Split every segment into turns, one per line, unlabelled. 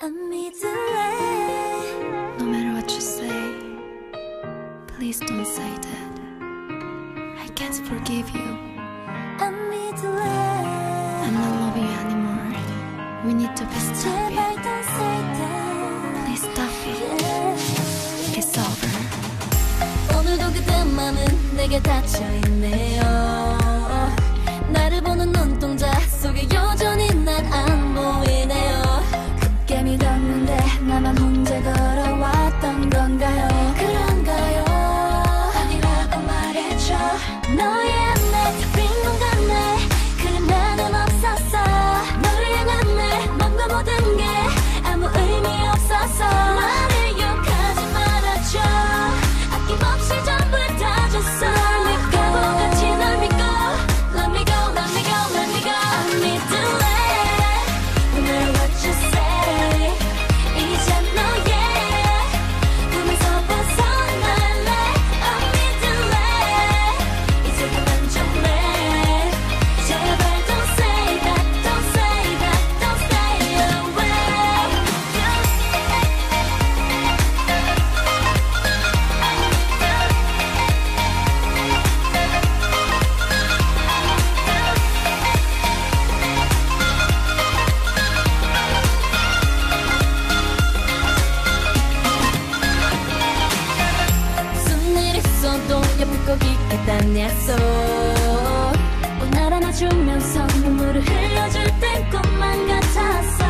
No matter what you say, please don't say that. I can't forgive you. I'm not loving you anymore. We need to be stop it. Please stop it. It's over.
오늘도 그대 내게 닫혀있네 너의 꼭 있겠단 약속. 오늘 하나 주면서 눈물을 흘려줄 땐 꿈만 같았어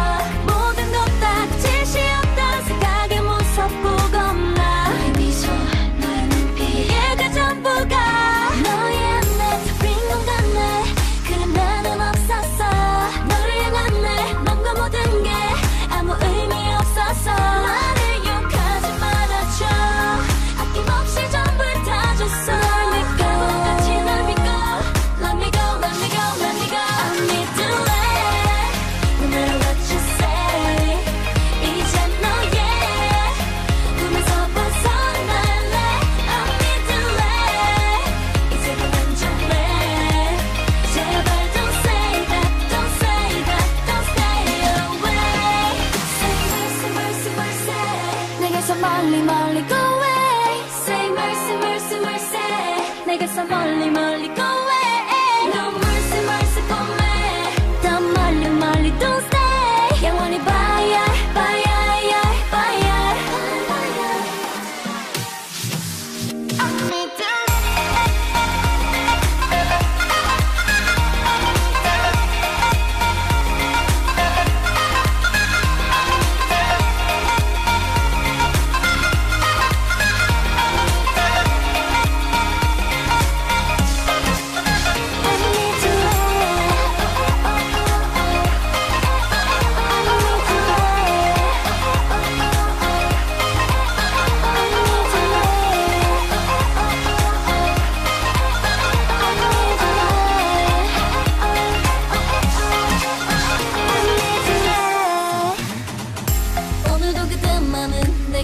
내게서 멀리 멀리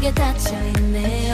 게 닫혀있네요.